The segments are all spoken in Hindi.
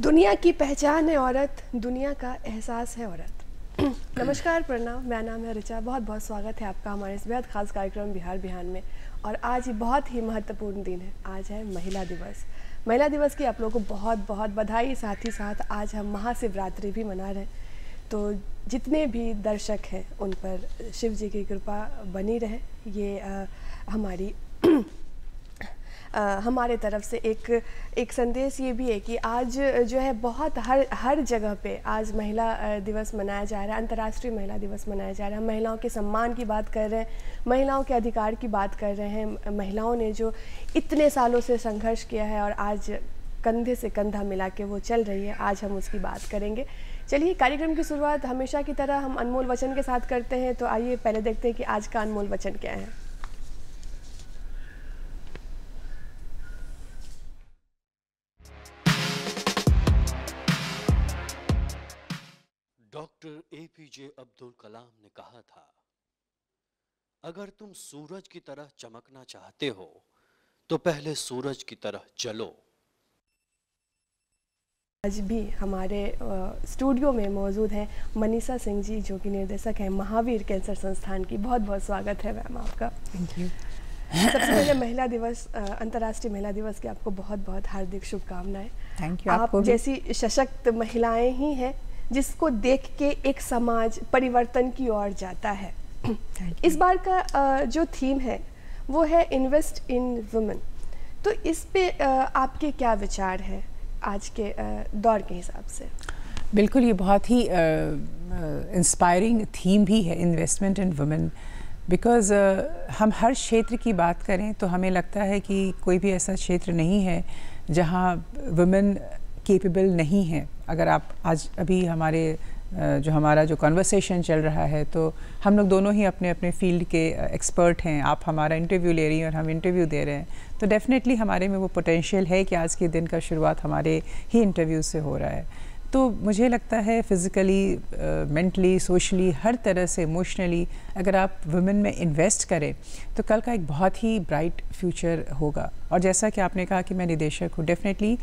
दुनिया की पहचान है औरत दुनिया का एहसास है औरत। नमस्कार प्रणाम मेरा नाम है रिचा बहुत बहुत स्वागत है आपका हमारे इस बेहद खास कार्यक्रम बिहार बिहान में। और आज ही बहुत ही महत्वपूर्ण दिन है। आज है महिला दिवस। महिला दिवस की आप लोगों को बहुत बहुत बधाई। साथ ही साथ आज हम महाशिवरात्रि भी मना रहे हैं। तो जितने भी दर्शक हैं उन पर शिव जी की कृपा बनी रहे। ये आ, हमारी हमारे तरफ़ से एक एक संदेश ये भी है कि आज जो है बहुत हर हर जगह पे आज महिला दिवस मनाया जा रहा है, अंतर्राष्ट्रीय महिला दिवस मनाया जा रहा है। हम महिलाओं के सम्मान की बात कर रहे हैं, महिलाओं के अधिकार की बात कर रहे हैं। महिलाओं ने जो इतने सालों से संघर्ष किया है और आज कंधे से कंधा मिला के वो चल रही है, आज हम उसकी बात करेंगे। चलिए, कार्यक्रम की शुरुआत हमेशा की तरह हम अनमोल वचन के साथ करते हैं तो आइए पहले देखते हैं कि आज का अनमोल वचन क्या है। डॉक्टर एपीजे अब्दुल कलाम ने कहा था अगर तुम सूरज की तरह चमकना चाहते हो तो पहले सूरज की तरह जलो। आज भी हमारे स्टूडियो में मौजूद हैं मनीषा सिंह जी जो कि निर्देशक हैं महावीर कैंसर संस्थान की। बहुत बहुत स्वागत है मैम आपका। थैंक यू सबसे पहले महिला दिवस अंतर्राष्ट्रीय महिला दिवस की आपको बहुत बहुत हार्दिक शुभकामनाएँ। थैंक यू आप जैसी सशक्त महिलाएँ ही हैं जिसको देख के एक समाज परिवर्तन की ओर जाता है। इस बार का जो थीम है वो है इन्वेस्ट इन वुमेन तो इस पे आपके क्या विचार है आज के दौर के हिसाब से? बिल्कुल ये बहुत ही इंस्पायरिंग थीम भी है इन्वेस्टमेंट इन वुमेन बिकॉज़ हम हर क्षेत्र की बात करें तो हमें लगता है कि कोई भी ऐसा क्षेत्र नहीं है जहाँ वुमेन केपेबल नहीं है। अगर आप आज अभी हमारे जो हमारा जो कन्वर्सेशन चल रहा है तो हम लोग दोनों ही अपने अपने फ़ील्ड के एक्सपर्ट हैं। आप हमारा इंटरव्यू ले रही हैं और हम इंटरव्यू दे रहे हैं। तो डेफ़िनेटली हमारे में वो पोटेंशियल है कि आज के दिन का शुरुआत हमारे ही इंटरव्यू से हो रहा है। तो मुझे लगता है फ़िज़िकली मेंटली सोशली हर तरह से इमोशनली अगर आप वुमेन में इन्वेस्ट करें तो कल का एक बहुत ही ब्राइट फ्यूचर होगा। और जैसा कि आपने कहा कि मैं निदेशक हूँ डेफिनेटली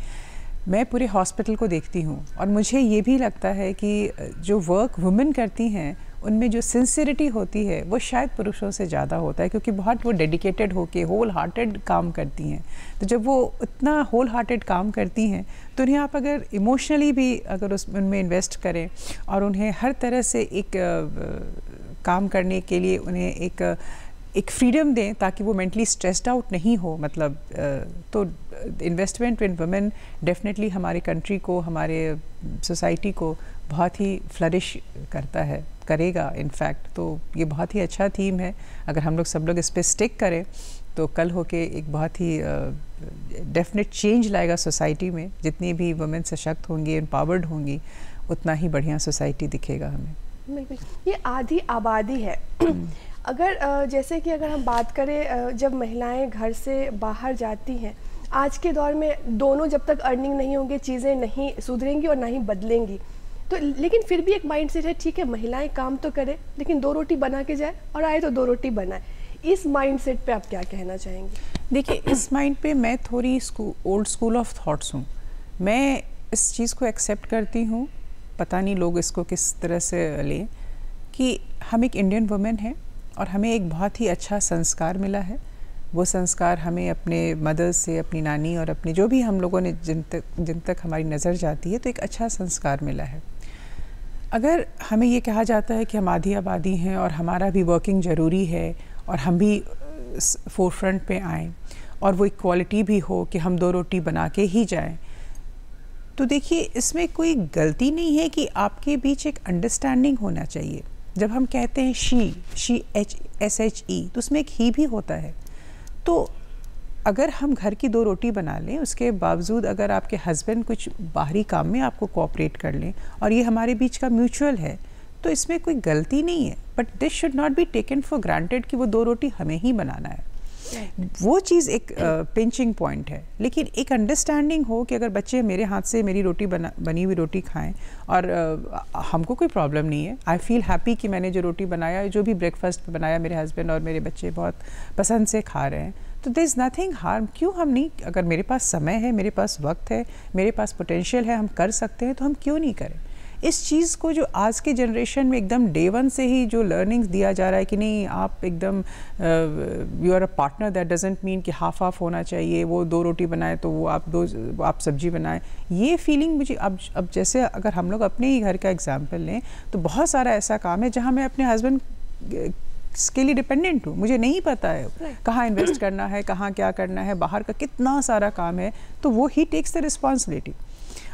मैं पूरे हॉस्पिटल को देखती हूँ और मुझे ये भी लगता है कि जो वर्क वुमेन करती हैं उनमें जो सिंसियरिटी होती है वो शायद पुरुषों से ज़्यादा होता है क्योंकि बहुत वो डेडिकेटेड होके होल हार्टेड काम करती हैं। तो जब वो इतना होल हार्टेड काम करती हैं तो उन्हें आप अगर इमोशनली भी अगर उस उनमें इन्वेस्ट करें और उन्हें हर तरह से एक आ, काम करने के लिए उन्हें एक एक फ्रीडम दें ताकि वो मेंटली स्ट्रेस्ड आउट नहीं हो मतलब तो इन्वेस्टमेंट इन वुमेन डेफिनेटली हमारे कंट्री को हमारे सोसाइटी को बहुत ही फ्लरिश करता है करेगा इनफैक्ट तो ये बहुत ही अच्छा थीम है। अगर हम लोग सब लोग इस पर स्टिक करें तो कल होके एक बहुत ही डेफिनेट चेंज लाएगा सोसाइटी में। जितनी भी वुमेन सशक्त होंगी एम्पावर्ड होंगी उतना ही बढ़िया सोसाइटी दिखेगा हमें। बिल्कुल। ये आधी आबादी है। अगर जैसे कि अगर हम बात करें जब महिलाएँ घर से बाहर जाती हैं, आज के दौर में दोनों जब तक अर्निंग नहीं होंगे, चीज़ें नहीं सुधरेंगी और ना ही बदलेंगी। तो लेकिन फिर भी एक माइंड सेट है, ठीक है, महिलाएँ काम तो करें, लेकिन दो रोटी बना के जाए और आए तो दो रोटी बनाए। इस माइंड सेट पे आप क्या कहना चाहेंगे? देखिए, इस माइंड पे मैं थोड़ी ओल्ड स्कूल ऑफ़ थाट्स हूँ। मैं इस चीज़ को एक्सेप्ट करती हूँ, पता नहीं लोग इसको किस तरह से लें, कि हम एक इंडियन वुमेन हैं और हमें एक बहुत ही अच्छा संस्कार मिला है। वो संस्कार हमें अपने मदर से, अपनी नानी और अपने जो भी हम लोगों ने जिन तक जिन तक हमारी नज़र जाती है तो एक अच्छा संस्कार मिला है। अगर हमें ये कहा जाता है कि हम आधी आबादी हैं और हमारा भी वर्किंग ज़रूरी है और हम भी फोर फ्रंट पर आएँ और वो इक्वालिटी भी हो कि हम दो रोटी बना के ही जाएँ तो देखिए इसमें कोई गलती नहीं है कि आपके बीच एक अंडरस्टैंडिंग होना चाहिए। जब हम कहते हैं she she H S H E तो उसमें एक ही भी होता है। तो अगर हम घर की दो रोटी बना लें, उसके बावजूद अगर आपके हस्बैंड कुछ बाहरी काम में आपको कोऑपरेट कर लें और ये हमारे बीच का म्यूचुअल है तो इसमें कोई गलती नहीं है। But this should not be taken for granted कि वो दो रोटी हमें ही बनाना है। वो चीज़ एक पिंचिंग पॉइंट है। लेकिन एक अंडरस्टैंडिंग हो कि अगर बच्चे मेरे हाथ से मेरी रोटी बना बनी हुई रोटी खाएँ और uh, हमको कोई प्रॉब्लम नहीं है। आई फील हैप्पी कि मैंने जो रोटी बनाया जो भी ब्रेकफास्ट बनाया मेरे हस्बैंड और मेरे बच्चे बहुत पसंद से खा रहे हैं। तो दर इज़ नथिंग हार्म क्यों हम नहीं अगर मेरे पास समय है मेरे पास वक्त है मेरे पास पोटेंशियल है हम कर सकते हैं तो हम क्यों नहीं करें? इस चीज़ को जो आज के जनरेशन में एकदम डे वन से ही जो लर्निंग्स दिया जा रहा है कि नहीं आप एकदम you are a partner that doesn't mean कि हाफ़ हाफ़ होना चाहिए वो दो रोटी बनाए तो वो आप दो आप सब्ज़ी बनाएँ। ये फीलिंग मुझे अब अब जैसे अगर हम लोग अपने ही घर का एग्ज़ाम्पल लें तो बहुत सारा ऐसा काम है जहाँ मैं अपने हस्बैंड के लिए डिपेंडेंट हूँ। मुझे नहीं पता है right. कहाँ इन्वेस्ट करना है कहाँ क्या करना है बाहर का कितना सारा काम है तो वो ही टेक्स द रिस्पॉन्सिबिलिटी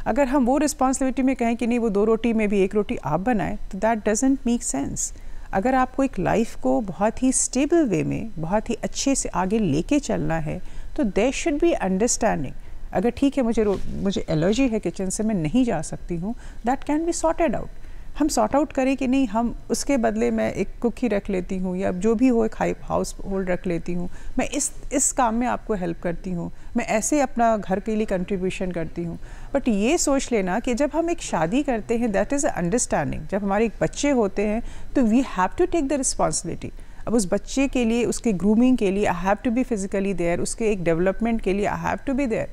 अगर हम वो रिस्पॉन्सिबिलिटी में कहें कि नहीं, वो दो रोटी में भी एक रोटी आप बनाएँ तो दैट डजेंट मेक सेंस अगर आपको एक लाइफ को बहुत ही स्टेबल वे में, बहुत ही अच्छे से आगे लेके चलना है तो देर शुड बी अंडरस्टैंडिंग अगर ठीक है, मुझे मुझे एलर्जी है किचन से, मैं नहीं जा सकती हूँ that can be sorted out हम सॉर्ट आउट करें कि नहीं, हम उसके बदले मैं एक कुक रख लेती हूँ या जो भी हो, एक हाई हाउस होल्ड रख लेती हूँ। मैं इस इस काम में आपको हेल्प करती हूँ। मैं ऐसे अपना घर के लिए कंट्रीब्यूशन करती हूँ। बट ये सोच लेना कि जब हम एक शादी करते हैं दैट इज़ अंडरस्टैंडिंग जब हमारे एक बच्चे होते हैं तो we have to take the responsibility अब उस बच्चे के लिए, उसके ग्रूमिंग के लिए I have to be physically there उसके एक डेवलपमेंट के लिए I have to be there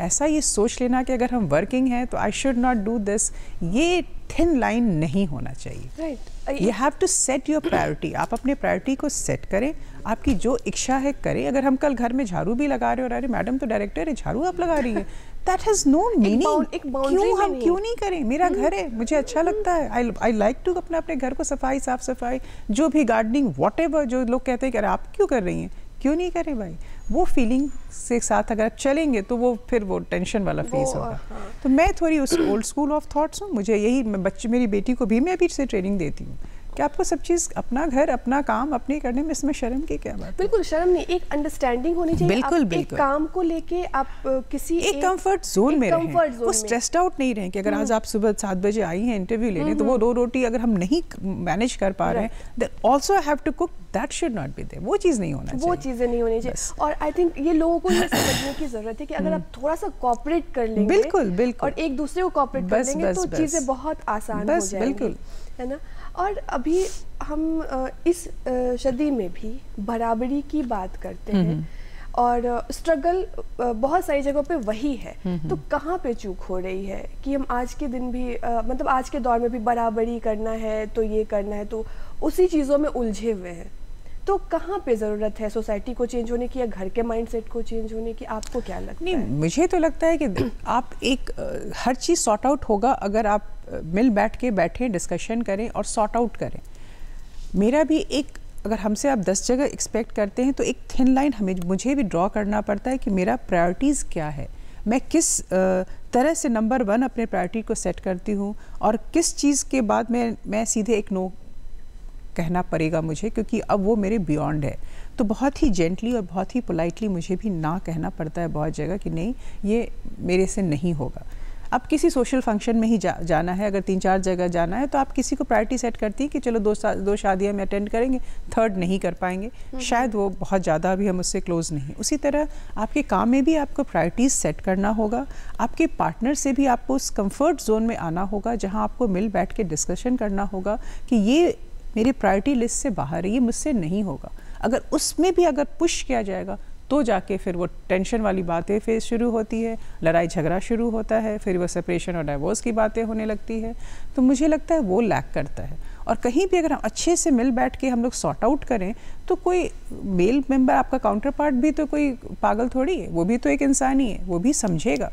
ऐसा ये सोच लेना कि अगर हम वर्किंग हैं तो I should not do this ये थिन लाइन नहीं होना चाहिए। You have to set your priority आप अपने प्रायोरिटी को सेट करें। आपकी जो इच्छा है करें। अगर हम कल घर में झाड़ू भी लगा रहे हो अरे मैडम तो डायरेक्टर है झाड़ू आप लगा रही है। दैट हैज़ नो मीनिंग क्यों हम क्यों नहीं करें? मेरा हम्म। घर है मुझे अच्छा लगता है। आई आई लाइक टू अपने अपने घर को सफ़ाई साफ़ सफ़ाई जो भी गार्डनिंग वॉट जो लोग कहते हैं कि अरे आप क्यों कर रही हैं? क्यों नहीं करें भाई? वो फीलिंग से साथ अगर चलेंगे तो वो फिर वो टेंशन वाला फेस होगा। हाँ। तो मैं थोड़ी उस ओल्ड स्कूल ऑफ़ थॉट्स हूँ। मुझे यही मैं बच्चे मेरी बेटी को भी मैं अभी से ट्रेनिंग देती हूँ। कि आपको सब चीज़ अपना घर अपना काम अपने करने में इसमें शर्म की क्या बात बिल्कुल शर्म नहीं एक अंडरस्टैंडिंग होनी चाहिए। बिल्कुल बिल्कुल। काम को लेके आप किसी एक कंफर्ट जोन में रहें। वो स्ट्रेस्ड आउट नहीं रहें कि अगर आज हम्म। आप सुबह सात बजे आई हैं इंटरव्यू लेने तो वो हम्म, दो हम्म। रोटी अगर हम नहीं मैनेज कर पा रहे हैं then also have to cook that should not be there वो चीज़ नहीं होना चाहिए। वो चीज़ें नहीं होनी चाहिए। और आई थिंक ये लोगों को ये समझने की ज़रूरत है कि अगर आप थोड़ा सा कॉपरेट कर लेंगे बिल्कुल बिल्कुल। और एक दूसरे को कॉपरेट कर लेंगे तो चीज़ें बहुत आसान हो जाएँगी। बिल्कुल। है ना? और अभी हम इस सदी में भी बराबरी की बात करते हैं हम्म। और स्ट्रगल बहुत सारी जगहों पे वही है हम्म, तो हम्म। कहाँ पे चूक हो रही है कि हम आज के दिन भी मतलब आज के दौर में भी बराबरी करना है तो ये करना है तो उसी चीज़ों में उलझे हुए हैं तो कहाँ पे ज़रूरत है सोसाइटी को चेंज होने की या घर के माइंडसेट को चेंज होने की? आपको क्या लगता नहीं, है? मुझे तो लगता है कि आप एक हर चीज़ सॉर्ट आउट होगा अगर आप मिल बैठ के बैठें डिस्कशन करें और सॉर्ट आउट करें। मेरा भी एक अगर हमसे आप दस जगह एक्सपेक्ट करते हैं तो एक थिन लाइन हमें मुझे भी ड्रॉ करना पड़ता है कि मेरा प्रायोरिटीज़ क्या है। मैं किस तरह से नंबर वन अपने प्रायोरिटी को सेट करती हूँ और किस चीज़ के बाद मैं मैं सीधे एक नो कहना पड़ेगा मुझे क्योंकि अब वो मेरे बियॉन्ड है। तो बहुत ही जेंटली और बहुत ही पोलाइटली मुझे भी ना कहना पड़ता है बहुत जगह कि नहीं ये मेरे से नहीं होगा। अब किसी सोशल फ़ंक्शन में ही जा, जाना है अगर तीन चार जगह जाना है तो आप किसी को प्रायोरिटी सेट करती है कि चलो दो दो शादियाँ में अटेंड करेंगे थर्ड नहीं कर पाएँगे। हम्म। शायद वो बहुत ज़्यादा अभी हम उससे क्लोज नहीं उसी तरह आपके काम में भी आपको प्रायोरिटीज़ सेट करना होगा आपके पार्टनर से भी आपको उस कंफर्ट जोन में आना होगा जहाँ आपको मिल बैठ के डिस्कशन करना होगा कि ये मेरी प्रायोरिटी लिस्ट से बाहर है, ये मुझसे नहीं होगा। अगर उसमें भी अगर पुश किया जाएगा तो जाके फिर वो टेंशन वाली बातें फिर शुरू होती है लड़ाई झगड़ा शुरू होता है, फिर वो सेपरेशन और डाइवोर्स की बातें होने लगती है। तो मुझे लगता है वो लैक करता है। और कहीं भी अगर हम अच्छे से मिल बैठ के हम लोग सॉर्ट आउट करें तो कोई मेल मेंबर आपका काउंटर पार्ट भी तो कोई पागल थोड़ी है, वो भी तो एक इंसान ही है, वो भी समझेगा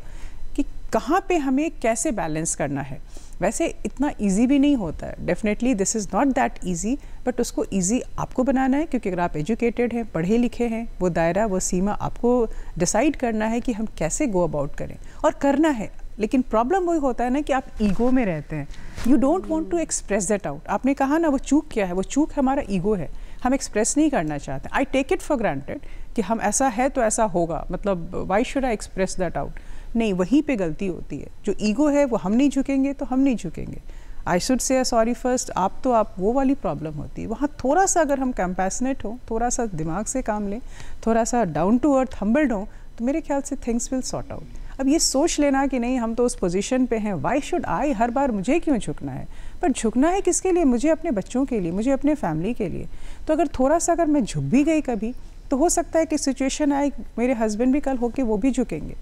कि कहाँ पे हमें कैसे बैलेंस करना है। वैसे इतना इजी भी नहीं होता है। Definitely this is not that easy but उसको इजी आपको बनाना है, क्योंकि अगर आप एजुकेटेड हैं, पढ़े लिखे हैं, वो दायरा, वो सीमा आपको डिसाइड करना है कि हम कैसे गो अबाउट करें। और करना है, लेकिन प्रॉब्लम वही होता है ना कि आप ईगो में रहते हैं। You don't want to express that out आपने कहा ना, वो चूक क्या है? वो चूक हमारा ईगो है। हम एक्सप्रेस नहीं करना चाहते। I take it for granted कि हम ऐसा है तो ऐसा होगा। मतलब why should I express that out नहीं, वहीं पे गलती होती है। जो ईगो है, वो हम नहीं झुकेंगे तो हम नहीं झुकेंगे। I should say sorry first आप तो आप, वो वाली प्रॉब्लम होती है। वहाँ थोड़ा सा अगर हम कंपेसनेट हो थोड़ा सा दिमाग से काम लें थोड़ा सा डाउन टू अर्थ हम्बल्ड हो तो मेरे ख्याल से थिंग्स विल सॉर्ट आउट अब ये सोच लेना कि नहीं, हम तो उस पोजीशन पे हैं वाई शुड आई हर बार मुझे क्यों झुकना है? पर झुकना है किसके लिए? मुझे अपने बच्चों के लिए, मुझे अपने फैमिली के लिए। तो अगर थोड़ा सा अगर मैं झुक भी गई कभी तो हो सकता है कि सिचुएशन आए, मेरे हस्बैंड भी कल होके वो भी झुकेंगे।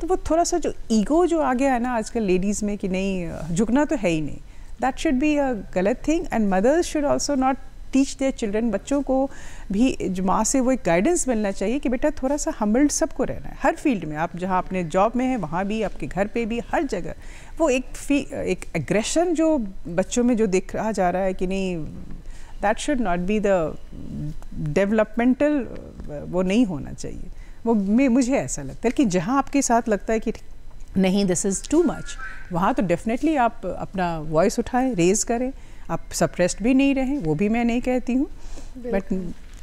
तो वो थोड़ा सा जो ईगो जो आ गया है ना आजकल लेडीज़ में कि नहीं, झुकना तो है ही नहीं। दैट शुड बी अ गलत thing and mothers should also not teach their children बच्चों को भी माँ से वो एक गाइडेंस मिलना चाहिए कि बेटा थोड़ा सा हम्बल्ड सबको रहना है। हर फ़ील्ड में आप जहाँ अपने जॉब में हैं, वहाँ भी, आपके घर पे भी, हर जगह। वो एक फ़ी एक एग्रेशन जो बच्चों में जो दिख रहा जा रहा है कि नहीं that should not be the developmental वो नहीं होना चाहिए। वो मैं मुझे ऐसा लगता है कि जहाँ आपके साथ लगता है कि नहीं दिस इज़ टू मच वहाँ तो डेफिनेटली आप अपना वॉइस उठाएँ रेज करें आप सप्रेस्ड भी नहीं रहें वो भी मैं नहीं कहती हूँ बट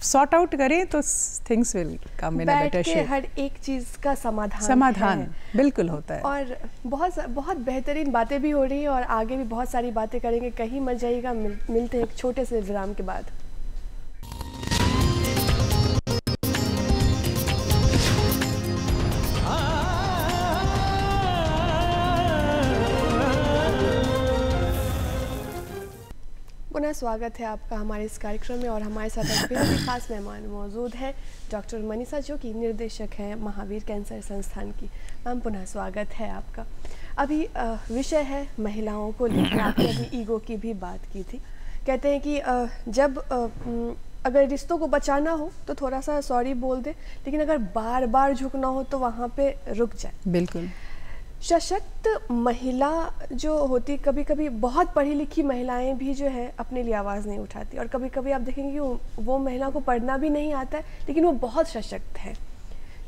सॉर्ट आउट करें तो things will come in better shape हर एक चीज़ का समाधान समाधान बिल्कुल होता है। और बहुत बहुत बेहतरीन बातें भी हो रही हैं और आगे भी बहुत सारी बातें करेंगे कहीं मत जाइएगा मिल, मिलते हैं एक छोटे से विराम के बाद। स्वागत है आपका हमारे इस कार्यक्रम में और हमारे साथ एक बेहद ही खास मेहमान मौजूद हैं, डॉक्टर मनीषा जो कि निर्देशक हैं महावीर कैंसर संस्थान की। मैम, पुनः स्वागत है आपका। अभी विषय है महिलाओं को लेकर। आपने अभी ईगो की भी बात की थी। कहते हैं कि जब अगर रिश्तों को बचाना हो तो थोड़ा सा सॉरी बोल दे, लेकिन अगर बार बार झुकना हो तो वहाँ पे रुक जाए। बिल्कुल। सशक्त महिला जो होती कभी कभी बहुत पढ़ी लिखी महिलाएँ भी जो है अपने लिए आवाज़ नहीं उठाती। और कभी कभी आप देखेंगे कि वो, महिला को पढ़ना भी नहीं आता है लेकिन वो बहुत सशक्त है।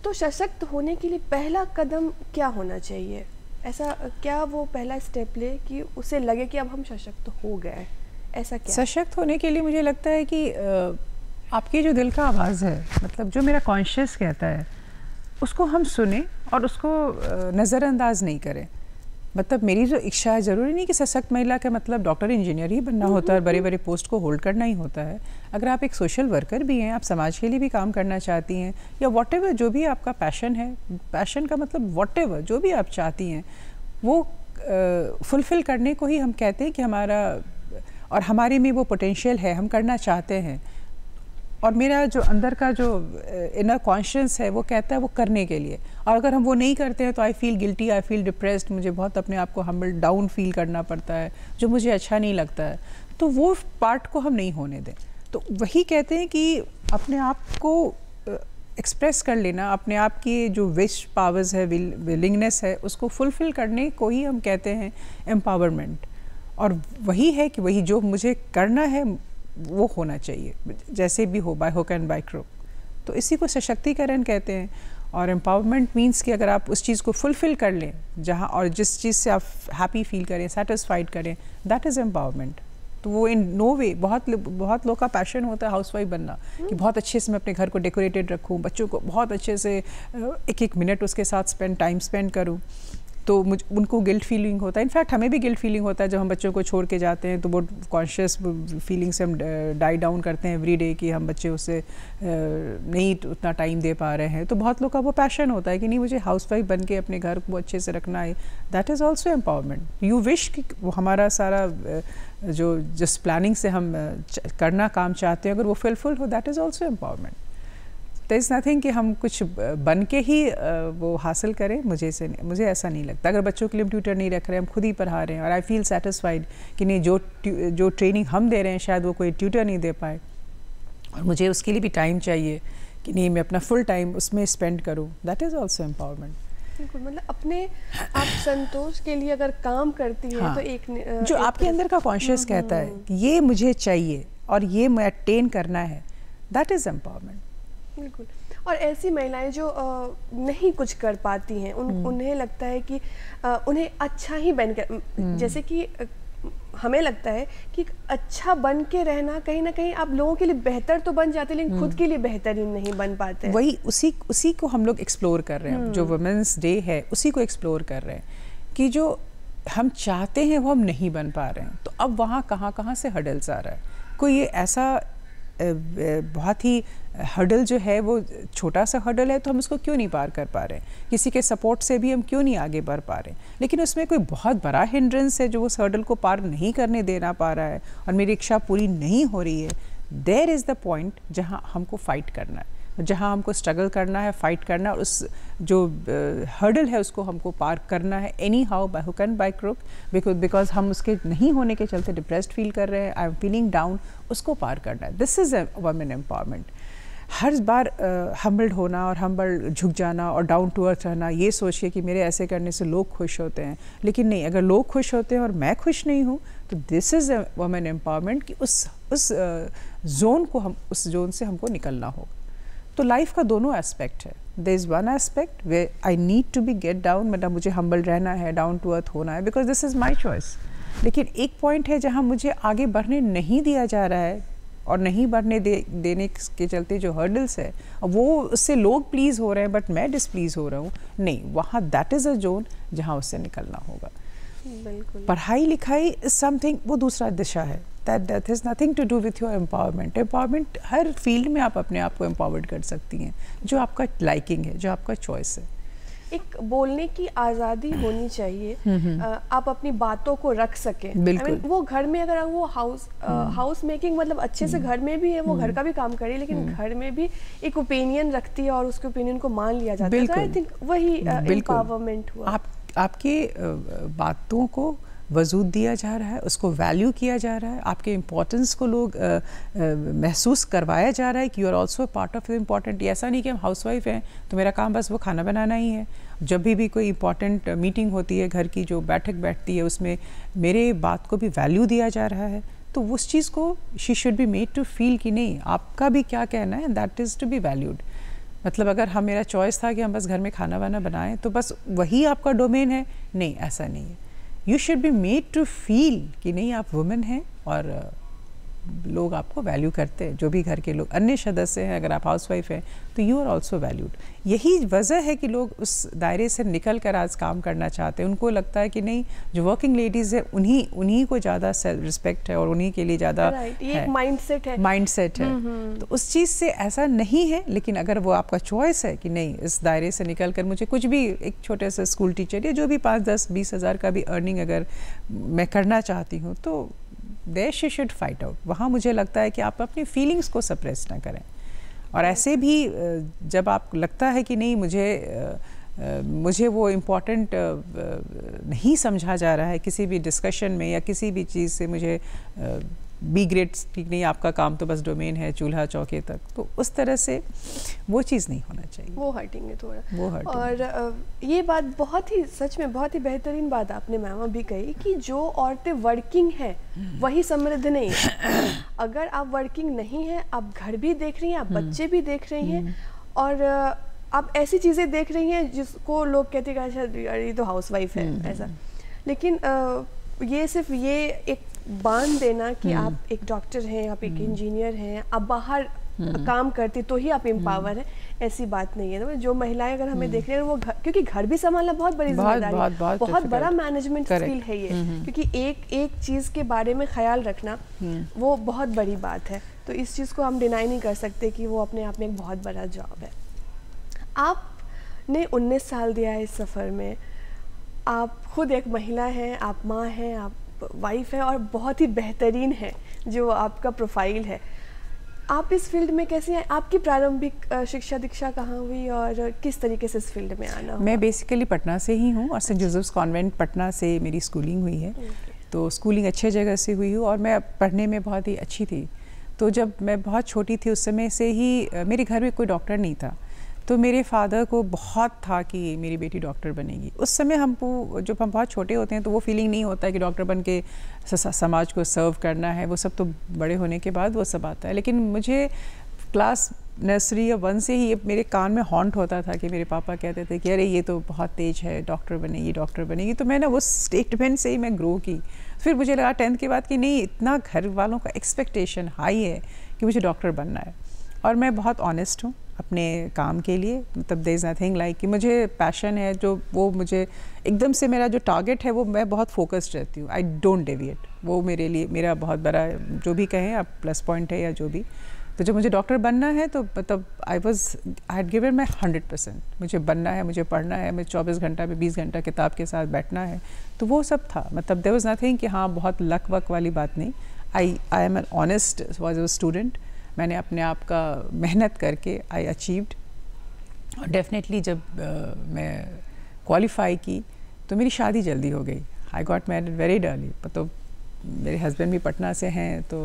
तो सशक्त होने के लिए पहला कदम क्या होना चाहिए? ऐसा क्या वो पहला स्टेप ले कि उसे लगे कि अब हम सशक्त हो गए ऐसा क्या? सशक्त होने के लिए मुझे लगता है कि आपकी जो दिल का आवाज़ है मतलब जो मेरा कॉन्शियस कहता है उसको हम सुने और उसको नज़रअंदाज नहीं करें। मतलब मेरी जो इच्छा है, ज़रूरी नहीं कि सशक्त महिला का मतलब डॉक्टर, इंजीनियर ही बनना होता है बड़े बड़े पोस्ट को होल्ड करना ही होता है। अगर आप एक सोशल वर्कर भी हैं, आप समाज के लिए भी काम करना चाहती हैं, या वॉट जो भी आपका पैशन है पैशन का मतलब वॉट जो भी आप चाहती हैं, वो फुलफ़िल करने को ही हम कहते हैं कि हमारा, और हमारे में वो पोटेंशियल है, हम करना चाहते हैं। और मेरा जो अंदर का जो इनर कॉन्शियस है, वो कहता है वो करने के लिए। और अगर हम वो नहीं करते हैं तो I feel guilty I feel depressed मुझे बहुत अपने आप को हम्बल डाउन फील करना पड़ता है, जो मुझे अच्छा नहीं लगता है। तो वो पार्ट को हम नहीं होने दें। तो वही कहते हैं कि अपने आप को एक्सप्रेस कर लेना। अपने आप की जो विश पावर्स है विल विलिंगनेस है, उसको फुलफ़िल करने को ही हम कहते हैं एम्पावरमेंट और वही है कि वही जो मुझे करना है, वो होना चाहिए। जैसे भी हो बाय होक एंड बाय क्रोक तो इसी को सशक्तिकरण कहते हैं। और एम्पावरमेंट मीन्स कि अगर आप उस चीज़ को फुलफ़िल कर लें, जहाँ और जिस चीज़ से आप हैप्पी फील करें सेटिस्फाइड करें दैट इज़ एम्पावरमेंट तो वो इन नो वे बहुत बहुत लोग का पैशन होता है हाउस वाइफ बनना, कि बहुत अच्छे से मैं अपने घर को डेकोरेटेड रखूँ, बच्चों को बहुत अच्छे से एक एक मिनट उसके साथ स्पेंड टाइम स्पेंड करूँ। तो मुझ, उनको गिल्ट फीलिंग होता है। इनफैक्ट हमें भी गिल्ट फीलिंग होता है जब हम बच्चों को छोड़ के जाते हैं तो बहुत कॉन्शियस फीलिंग से हम डाई डाउन करते हैं एवरी डे कि हम बच्चे उससे नहीं उतना टाइम दे पा रहे हैं। तो बहुत लोग का वो पैशन होता है कि नहीं, मुझे हाउस वाइफ बन के अपने घर को अच्छे से रखना है। That is also empowerment you wish कि हमारा सारा जो जिस प्लानिंग से हम करना काम चाहते हैं, अगर वो फिलफुल हो that is also empowerment there is nothing कि हम कुछ बन के ही वो हासिल करें। मुझे से मुझे ऐसा नहीं लगता। अगर बच्चों के लिए हम ट्यूटर नहीं रख रहे हैं हम खुद ही पढ़ा रहे हैं और आई फील सेटिस्फाइड कि नहीं जो जो ट्रेनिंग हम दे रहे हैं शायद वो कोई ट्यूटर नहीं दे पाए। और मुझे उसके लिए भी टाइम चाहिए कि नहीं मैं अपना फुल टाइम उसमें स्पेंड करूँ। दैट इज़ ऑल्सो एम्पावरमेंट बिल्कुल मतलब अपने आप संतोष के लिए अगर काम करती है हाँ, तो एक जो एक आपके अंदर का कॉन्शियस हम्म, कहता है ये मुझे चाहिए और ये मैं अटेन करना है। दैट इज़ एम्पावरमेंट बिल्कुल और ऐसी महिलाएँ जो आ, नहीं कुछ कर पाती हैं उन, हम्म। उन्हें लगता है कि आ, उन्हें अच्छा ही बन कर हम्म। जैसे कि हमें लगता है कि अच्छा बन के रहना कहीं ना कहीं आप लोगों के लिए बेहतर तो बन जाते लेकिन खुद हम्म। के लिए बेहतरीन नहीं बन पाते वही उसी उसी को हम लोग एक्सप्लोर कर रहे हैं जो वुमेंस डे है उसी को एक्सप्लोर कर रहे हैं कि जो हम चाहते हैं वो हम नहीं बन पा रहे हैं तो अब वहाँ कहाँ कहाँ से हडल्स आ रहा है कोई ये ऐसा बहुत ही हडल जो है, वो छोटा सा हडल है तो हम उसको क्यों नहीं पार कर पा रहे? हैं किसी के सपोर्ट से भी हम क्यों नहीं आगे बढ़ पा रहे? हैं लेकिन उसमें कोई बहुत बड़ा हिंड्रेंस है जो उस हर्डल को पार नहीं करने देना पा रहा है और मेरी इच्छा पूरी नहीं हो रही है। देर इज़ द पॉइंट जहाँ हमको फाइट करना है। जहाँ हमको स्ट्रगल करना है फाइट करना है उस जो हर्डल है उसको हमको पार करना है anyhow by hook and by crook because because हम उसके नहीं होने के चलते डिप्रेस्ड फील कर रहे हैं आई एम फीलिंग डाउन उसको पार करना है। दिस इज़ वमेन एम्पावरमेंट हर बार हम्बल्ड uh, होना और हम्बल झुक जाना और डाउन टू अर्थ रहना ये सोच के मेरे ऐसे करने से लोग खुश होते हैं। लेकिन नहीं अगर लोग खुश होते हैं और मैं खुश नहीं हूँ तो दिस इज़ वमेन एम्पावरमेंट कि उस उस जोन uh, को हम उस जोन से हमको निकलना होगा। तो लाइफ का दोनों एस्पेक्ट है। There is one aspect way I need to be get down मतलब मुझे हम्बल रहना है डाउन टू अर्थ होना है because this is my choice लेकिन एक पॉइंट है जहाँ मुझे आगे बढ़ने नहीं दिया जा रहा है, और नहीं बढ़ने दे, देने के चलते जो हर्डल्स है वो उससे लोग प्लीज़ हो रहे हैं बट मैं डिसप्लीज़ हो रहा हूँ। नहीं, वहाँ दैट इज़ अ जोन जहाँ उससे निकलना होगा। पढ़ाई लिखाई इज़ समथिंग वो दूसरा दिशा है। That that is nothing to do with your empowerment empowerment her field में आप अपने आप को एम्पावर्ड कर सकती हैं जो आपका लाइकिंग है जो आपका चॉइस है। एक बोलने की आज़ादी होनी चाहिए हम्म, हम्म। आप अपनी बातों को रख सकें। बिल्कुल I mean, वो घर में अगर वो हाउस हाउस मेकिंग मतलब अच्छे से घर में भी है वो घर का भी काम करे लेकिन घर में भी एक ओपिनियन रखती है और उसके ओपिनियन को मान लिया जाता है। आई थिंक वही एम्पावरमेंट हुआ। आप आपके बातों को वजूद दिया जा रहा है, उसको वैल्यू किया जा रहा है, आपके इम्पोर्टेंस को लोग महसूस करवाया जा रहा है कि you are also part of important ऐसा नहीं कि हम हाउस वाइफ हैं तो मेरा काम बस वो खाना बनाना ही है। जब भी भी कोई इंपॉर्टेंट मीटिंग होती है, घर की जो बैठक बैठती है, उसमें मेरे बात को भी वैल्यू दिया जा रहा है तो उस चीज़ को she should be made to feel कि नहीं, आपका भी क्या कहना है that is to be valued मतलब अगर हम मेरा चॉइस था कि हम बस घर में खाना वाना बनाएँ तो बस वही आपका डोमेन है? नहीं, ऐसा नहीं है। You should be made to feel कि नहीं, आप वुमेन हैं और लोग आपको वैल्यू करते हैं जो भी घर के लोग अन्य सदस्य हैं अगर आप हाउस वाइफ हैं तो यू आर ऑल्सो वैल्यूड यही वजह है कि लोग उस दायरे से निकल कर आज काम करना चाहते हैं। उनको लगता है कि नहीं जो वर्किंग लेडीज़ है उन्हीं उन्हीं को ज़्यादा सेल्फ रिस्पेक्ट है और उन्हीं के लिए ज़्यादा माइंड सेट है। माइंड सेट है। हम्म, हम्म। तो उस चीज़ से ऐसा नहीं है लेकिन अगर वो आपका चॉइस है कि नहीं इस दायरे से निकल कर मुझे कुछ भी एक छोटे से स्कूल टीचर या जो भी पाँच दस बीस हज़ार का भी अर्निंग अगर मैं करना चाहती हूँ तो there she should fight out वहाँ मुझे लगता है कि आप अपनी फीलिंग्स को सप्रेस ना करें। और ऐसे भी जब आप, लगता है कि नहीं, मुझे मुझे वो इम्पोर्टेंट नहीं समझा जा रहा है, किसी भी डिस्कशन में या किसी भी चीज़ से मुझे बी ग्रेड ठीक नहीं आपका काम तो बस डोमेन है चूल्हा चौके तक। तो उस तरह से वो चीज़ नहीं होना चाहिए। वो हर्टिंग है थोड़ा। वो हर्टिंग और ये बात बहुत ही सच में बहुत ही बेहतरीन बात आपने मैम अभी कही कि जो औरतें वर्किंग हैं वही समृद्ध नहीं है। अगर आप वर्किंग नहीं हैं आप घर भी देख रही हैं आप बच्चे भी देख रही हैं और आप ऐसी चीज़ें देख रही हैं जिसको लोग कहते हैं अच्छा ये तो हाउस है ऐसा। लेकिन ये सिर्फ़ ये एक बाँध देना कि हम्म। आप एक डॉक्टर हैं आप एक इंजीनियर हम्म। हैं आप बाहर हम्म। काम करती तो ही आप एम्पावर हैं ऐसी बात नहीं है तो जो महिलाएँ अगर हमें देख रही हैं वो घर क्योंकि घर भी संभालना बहुत बड़ी ज़िम्मेदारी बहुत, बहुत, बहुत बड़ा मैनेजमेंट स्किल है ये। क्योंकि एक एक चीज़ के बारे में ख्याल रखना वो बहुत बड़ी बात है। तो इस चीज़ को हम डिनाई नहीं कर सकते कि वो अपने आप में एक बहुत बड़ा जॉब है। आपने 19 साल दिया है इस सफ़र में। आप खुद एक महिला हैं आप माँ हैं आप वाइफ है और बहुत ही बेहतरीन है जो आपका प्रोफ़ाइल है। आप इस फ़ील्ड में कैसे हैं? आपकी प्रारंभिक शिक्षा दीक्षा कहाँ हुई और किस तरीके से इस फ़ील्ड में आना हुआ? मैं बेसिकली पटना से ही हूँ और सेंट जोसेफ्स कॉन्वेंट पटना से मेरी स्कूलिंग हुई है। तो स्कूलिंग अच्छे जगह से हुई हूँ और मैं पढ़ने में बहुत ही अच्छी थी। तो जब मैं बहुत छोटी थी उस समय से ही मेरे घर में कोई डॉक्टर नहीं था। तो मेरे फादर को बहुत था कि मेरी बेटी डॉक्टर बनेगी। उस समय हमको जब हम बहुत छोटे होते हैं तो वो फीलिंग नहीं होता है कि डॉक्टर बन के समाज को सर्व करना है। वो सब तो बड़े होने के बाद वो सब आता है। लेकिन मुझे क्लास नर्सरी या वन से ही मेरे कान में हॉन्ट होता था कि मेरे पापा कहते थे कि अरे ये तो बहुत तेज है, डॉक्टर बनेगी डॉक्टर बनेगी। तो मैंने उस स्टेटमेंट से ही मैं ग्रो की। फिर मुझे लगा टेंथ के बाद कि नहीं, इतना घर वालों का एक्सपेक्टेशन हाई है कि मुझे डॉक्टर बनना है। और मैं बहुत ऑनेस्ट हूँ अपने काम के लिए। मतलब दे इज़ नथिंग लाइक कि मुझे पैशन है, जो वो मुझे एकदम से मेरा जो टारगेट है, वो मैं बहुत फोकस्ड रहती हूँ। आई डोंट डेविएट वो मेरे लिए, मेरा बहुत बड़ा, जो भी कहें आप प्लस पॉइंट है या जो भी। तो जब मुझे डॉक्टर बनना है तो मतलब I was I had given my hundred percent मुझे बनना है, मुझे पढ़ना है मुझे चौबीस घंटा में बीस घंटा किताब के साथ बैठना है। तो वो सब था। मतलब देर वॉज़ नथिंग कि हाँ बहुत लक वक वाली बात नहीं। I I am an honest was a student मैंने अपने आप का मेहनत करके आई अचीव्ड और डेफिनेटली जब uh, मैं क्वालिफाई की तो मेरी शादी जल्दी हो गई. I got married very early तो मेरे हस्बैंड भी पटना से हैं तो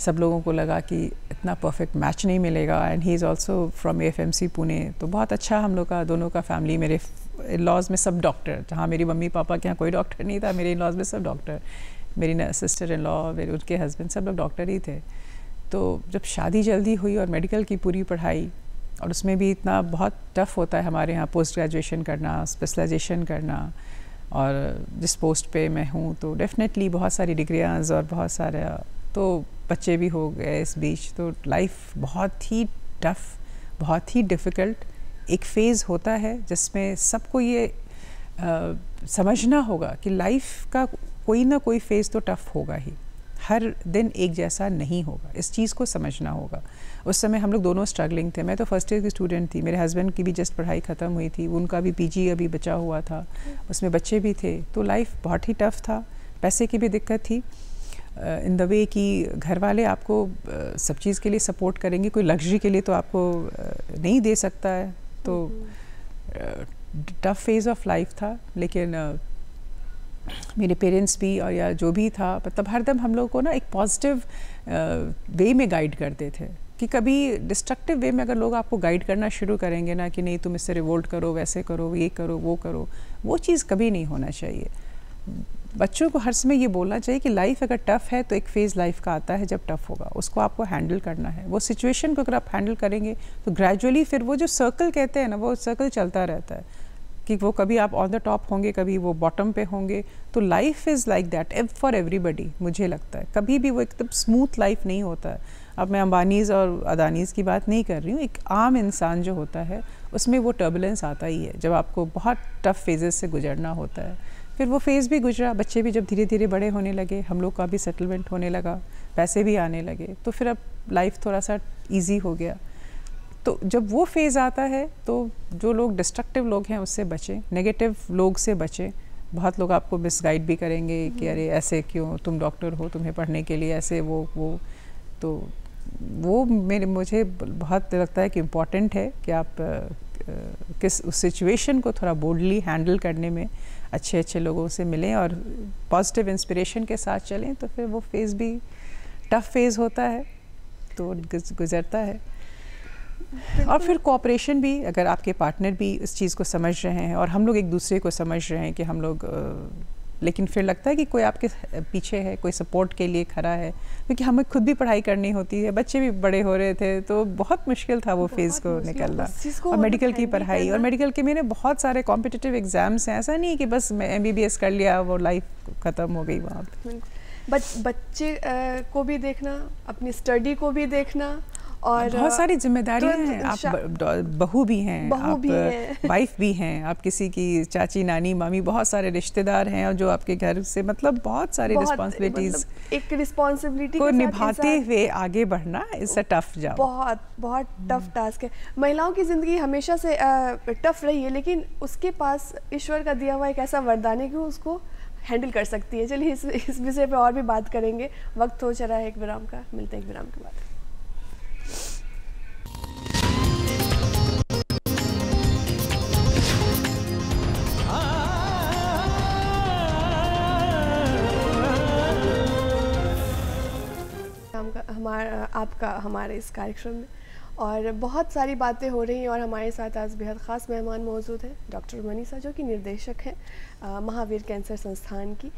सब लोगों को लगा कि इतना परफेक्ट मैच नहीं मिलेगा. And he is also from F M C Pune. तो बहुत अच्छा हम लोग का दोनों का फैमिली मेरे लॉज में सब डॉक्टर जहाँ मेरी मम्मी पापा के यहाँ कोई डॉक्टर नहीं था मेरे इन लॉज में सब डॉक्टर मेरी सिस्टर इन लॉ मेरे उनके हस्बैंड सब लोग डॉक्टर ही थे. तो जब शादी जल्दी हुई और मेडिकल की पूरी पढ़ाई और उसमें भी इतना बहुत टफ़ होता है हमारे यहाँ पोस्ट ग्रेजुएशन करना स्पेशलाइजेशन करना और जिस पोस्ट पे मैं हूँ तो डेफिनेटली बहुत सारी डिग्रियाँ और बहुत सारे तो बच्चे भी हो गए इस बीच तो लाइफ बहुत ही टफ बहुत ही डिफ़िकल्ट एक फ़ेज़ होता है जिसमें सबको ये आ, समझना होगा कि लाइफ का कोई ना कोई फ़ेज़ तो टफ़ होगा ही। हर दिन एक जैसा नहीं होगा। इस चीज़ को समझना होगा। उस समय हम लोग दोनों स्ट्रगलिंग थे। मैं तो फ़र्स्ट ईयर की स्टूडेंट थी। मेरे हस्बैंड की भी जस्ट पढ़ाई ख़त्म हुई थी। उनका भी पीजी अभी बचा हुआ था। उसमें बच्चे भी थे। तो लाइफ बहुत ही टफ़ था। पैसे की भी दिक्कत थी। इन द वे कि घर वाले आपको uh, सब चीज़ के लिए सपोर्ट करेंगे। कोई लग्जरी के लिए तो आपको uh, नहीं दे सकता है। तो टफ फ़ेज़ ऑफ़ लाइफ था। लेकिन uh, मेरे पेरेंट्स भी और या जो भी था मतलब हरदम हम लोग को ना एक पॉजिटिव वे में गाइड करते थे कि कभी डिस्ट्रक्टिव वे में अगर लोग आपको गाइड करना शुरू करेंगे ना कि नहीं तुम इससे रिवोल्ट करो, वैसे करो, ये करो, वो करो, वो चीज़ कभी नहीं होना चाहिए। बच्चों को हर समय ये बोलना चाहिए कि लाइफ अगर टफ़ है तो एक फ़ेज़ लाइफ का आता है जब टफ़ होगा, उसको आपको हैंडल करना है। वो सिचुएशन को अगर आप हैंडल करेंगे तो ग्रेजुअली फिर वो जो सर्कल कहते हैं ना, वो सर्कल चलता रहता है। कि वो कभी आप ऑन द टॉप होंगे, कभी वो बॉटम पे होंगे। तो लाइफ इज़ लाइक दैट एव फॉर एवरीबडी मुझे लगता है। कभी भी वो एकदम स्मूथ लाइफ नहीं होता है। अब मैं अंबानीज़ और अदानीज़ की बात नहीं कर रही हूँ। एक आम इंसान जो होता है, उसमें वो टर्बुलेंस आता ही है, जब आपको बहुत टफ़ फेजेस से गुजरना होता है। फिर वो फ़ेज़ भी गुजरा, बच्चे भी जब धीरे धीरे बड़े होने लगे, हम लोग का भी सेटलमेंट होने लगा, पैसे भी आने लगे। तो फिर अब लाइफ थोड़ा सा ईजी हो गया। तो जब वो फ़ेज़ आता है तो जो लोग डिस्ट्रक्टिव लोग हैं उससे बचें। नेगेटिव लोग से बचें। बहुत लोग आपको मिसगाइड भी करेंगे कि अरे ऐसे क्यों? तुम डॉक्टर हो तुम्हें पढ़ने के लिए ऐसे वो वो। तो वो मेरे मुझे बहुत लगता है कि इंपॉर्टेंट है कि आप आ, किस उस सिचुएशन को थोड़ा बोल्डली हैंडल करने में अच्छे अच्छे लोगों से मिलें और पॉजिटिव इंस्पिरेशन के साथ चलें तो फिर वो फ़ेज़ भी टफ फ़ेज़ होता है तो गुज़रता है। और फिर कोऑपरेशन भी अगर आपके पार्टनर भी इस चीज़ को समझ रहे हैं और हम लोग एक दूसरे को समझ रहे हैं कि हम लोग लेकिन फिर लगता है कि कोई आपके पीछे है कोई सपोर्ट के लिए खड़ा है क्योंकि हमें खुद भी पढ़ाई करनी होती है बच्चे भी बड़े हो रहे थे तो बहुत मुश्किल था वो फ़ेज़ को निकलना। और मेडिकल की पढ़ाई और मेडिकल के मेरे बहुत सारे कॉम्पिटिटिव एग्ज़ाम्स हैं ऐसा नहीं कि बस मैं एमबीबीएस कर लिया वो लाइफ ख़त्म हो गई वहाँ पर बच्चे को भी देखना अपनी स्टडी को भी देखना और बहुत सारी जिम्मेदारियाँ हैं। आप बहू भी हैं बहू आप भी हैं। वाइफ भी हैं आप किसी की चाची नानी मामी बहुत सारे रिश्तेदार हैं और जो आपके घर से मतलब बहुत सारी रिस्पॉन्सिबिलिटीज मतलब एक रिस्पॉन्सिबिलिटी को निभाते हुए आगे बढ़ना इस टफ जॉब बहुत बहुत टफ टास्क है। महिलाओं की ज़िंदगी हमेशा से टफ रही है लेकिन उसके पास ईश्वर का दिया हुआ एक ऐसा वरदान है कि उसको हैंडल कर सकती है। चलिए इस इस विषय पर और भी बात करेंगे। वक्त हो चला है एक विराम का। मिलते हैं एक विराम के बाद। हमारा, आपका, हमारे इस कार्यक्रम में। और बहुत सारी बातें हो रही हैं और हमारे साथ आज बेहद ख़ास मेहमान मौजूद हैं, डॉक्टर मनीषा जो कि निर्देशक हैं महावीर कैंसर संस्थान की।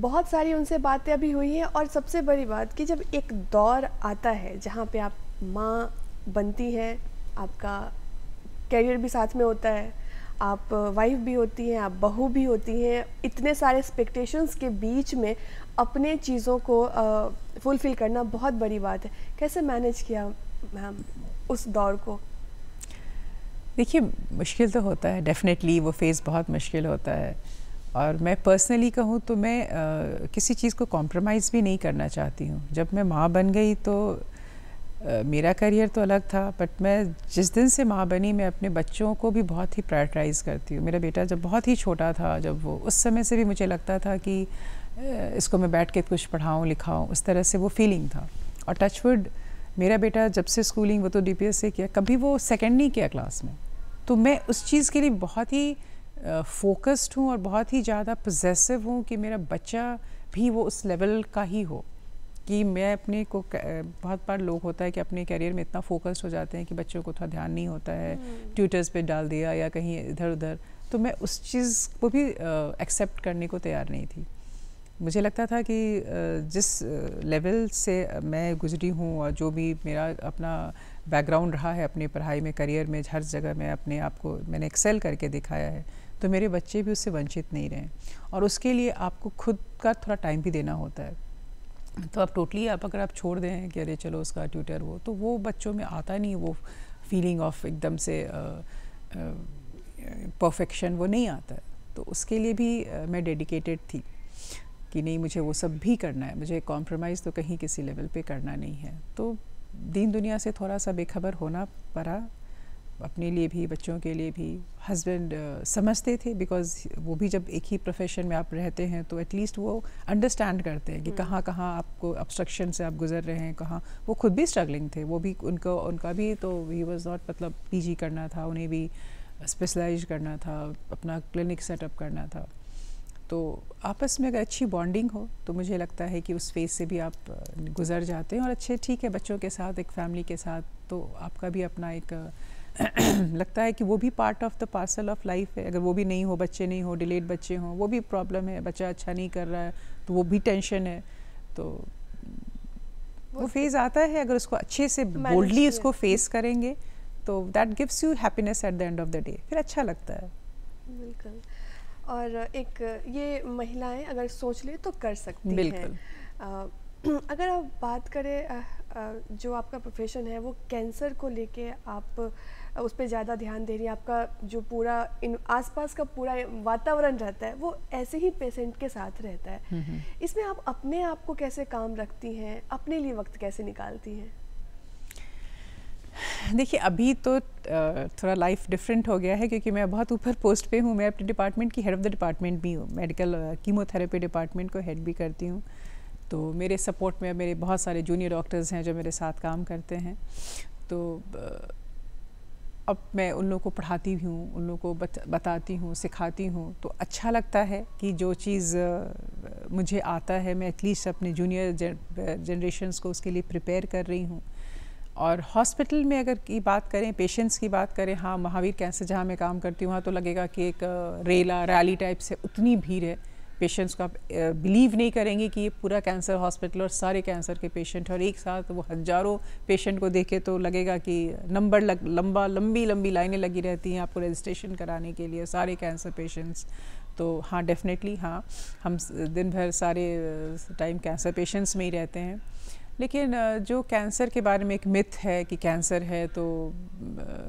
बहुत सारी उनसे बातें अभी हुई हैं और सबसे बड़ी बात कि जब एक दौर आता है जहाँ पे आप माँ बनती हैं, आपका कैरियर भी साथ में होता है, आप वाइफ भी होती हैं, आप बहू भी होती हैं, इतने सारे एक्सपेक्टेशंस के बीच में अपने चीज़ों को फुलफ़िल करना बहुत बड़ी बात है। कैसे मैनेज किया मैम उस दौर को? देखिए मुश्किल तो होता है डेफिनेटली वो फ़ेज़ बहुत मुश्किल होता है। और मैं पर्सनली कहूँ तो मैं आ, किसी चीज़ को कॉम्प्रोमाइज़ भी नहीं करना चाहती हूँ। जब मैं माँ बन गई तो आ, मेरा करियर तो अलग था बट मैं जिस दिन से माँ बनी मैं अपने बच्चों को भी बहुत ही प्रायोरिटाइज़ करती हूँ। मेरा बेटा जब बहुत ही छोटा था जब वो उस समय से भी मुझे लगता था कि इसको मैं बैठ के कुछ पढ़ाऊँ लिखाऊँ उस तरह से वो फीलिंग था। और टचवुड मेरा बेटा जब से स्कूलिंग वो तो डीपीएस से किया कभी वो सेकेंड नहीं किया क्लास में। तो मैं उस चीज़ के लिए बहुत ही फोकस्ड हूँ और बहुत ही ज़्यादा पोजेसिव हूँ कि मेरा बच्चा भी वो उस लेवल का ही हो। कि मैं अपने को बहुत बार लोग होता है कि अपने करियर में इतना फोकस्ड हो जाते हैं कि बच्चों को थोड़ा ध्यान नहीं होता है ट्यूटर्स पे डाल दिया या कहीं इधर उधर तो मैं उस चीज़ को भी एक्सेप्ट करने को तैयार नहीं थी। मुझे लगता था कि जिस लेवल से मैं गुजरी हूँ और जो भी मेरा अपना बैकग्राउंड रहा है, अपनी पढ़ाई में करियर में, हर जगह मैं अपने आप को, मैंने एक्सेल करके दिखाया है तो मेरे बच्चे भी उससे वंचित नहीं रहे। और उसके लिए आपको खुद का थोड़ा टाइम भी देना होता है। तो आप टोटली आप अगर आप छोड़ दें कि अरे चलो उसका ट्यूटर वो तो वो बच्चों में आता नहीं, वो फीलिंग ऑफ़ एकदम से परफेक्शन वो नहीं आता तो उसके लिए भी मैं डेडिकेटेड थी। कि नहीं मुझे वो सब भी करना है मुझे कॉम्प्रोमाइज़ तो कहीं किसी लेवल पे करना नहीं है। तो दीन दुनिया से थोड़ा सा बेखबर होना पड़ा। अपने लिए भी बच्चों के लिए भी। हस्बैंड uh, समझते थे बिकॉज़ वो भी जब एक ही प्रोफेशन में आप रहते हैं तो एटलीस्ट वो अंडरस्टैंड करते हैं कि hmm. कहाँ कहाँ आपको ऑब्स्ट्रक्शन से आप गुजर रहे हैं कहाँ। वो खुद भी स्ट्रगलिंग थे वो भी उनको उनका भी तो ही वॉज़ नॉट मतलब पीजी करना था उन्हें भी स्पेशलाइज करना था अपना क्लिनिक सेटअप करना था। तो आपस में अगर अच्छी बॉन्डिंग हो तो मुझे लगता है कि उस फ़ेज़ से भी आप गुजर जाते हैं और अच्छे ठीक है बच्चों के साथ एक फैमिली के साथ तो आपका भी अपना एक लगता है कि वो भी part of the parcel of life है। अगर वो भी नहीं हो बच्चे नहीं हो डिलेड बच्चे हों वो भी प्रॉब्लम है बच्चा अच्छा नहीं कर रहा है तो वो भी टेंशन है। तो वो फ़ेज़ आता है अगर उसको अच्छे से बोल्डली उसको फेस करेंगे तो that gives you happiness at the end of the day फिर अच्छा लगता है। बिल्कुल। और एक ये महिलाएँ अगर सोच ले तो कर सकती हैं। अगर आप बात करें जो आपका प्रोफेशन है वो कैंसर को लेके आप उस पर ज़्यादा ध्यान दे रही है आपका जो पूरा इन आसपास का पूरा वातावरण रहता है वो ऐसे ही पेशेंट के साथ रहता है। हम्म, हम्म। इसमें आप अपने आप को कैसे काम रखती हैं? अपने लिए वक्त कैसे निकालती हैं? देखिए अभी तो थोड़ा लाइफ डिफरेंट हो गया है क्योंकि मैं बहुत ऊपर पोस्ट पे हूँ। मैं अपने डिपार्टमेंट की हेड ऑफ़ द डिपार्टमेंट भी हूँ। मेडिकल कीमोथेरेपी डिपार्टमेंट को हेड भी करती हूँ। तो मेरे सपोर्ट में मेरे बहुत सारे जूनियर डॉक्टर्स हैं जो मेरे साथ काम करते हैं। तो अब मैं उन लोगों को पढ़ाती भी हूँ उन लोगों को बत, बताती हूँ सिखाती हूँ। तो अच्छा लगता है कि जो चीज़ मुझे आता है मैं एटलीस्ट अपने जूनियर जनरेशन्स को उसके लिए प्रिपेयर कर रही हूँ। और हॉस्पिटल में अगर की बात करें, पेशेंट्स की बात करें हाँ महावीर कैंसर जहाँ मैं काम करती हूँ वहाँ तो लगेगा कि एक रेला, रैली टाइप से उतनी भीड़ है। पेशेंट्स को आप बिलीव नहीं करेंगे कि ये पूरा कैंसर हॉस्पिटल और सारे कैंसर के पेशेंट और एक साथ वो हज़ारों पेशेंट को देखे तो लगेगा कि नंबर लग, लंबा, लंबी लंबी लाइनें लगी रहती हैं आपको रजिस्ट्रेशन कराने के लिए, सारे कैंसर पेशेंट्स। तो हाँ डेफिनेटली हाँ हम दिन भर सारे टाइम कैंसर पेशेंट्स में ही रहते हैं। लेकिन जो कैंसर के बारे में एक मिथ है कि कैंसर है तो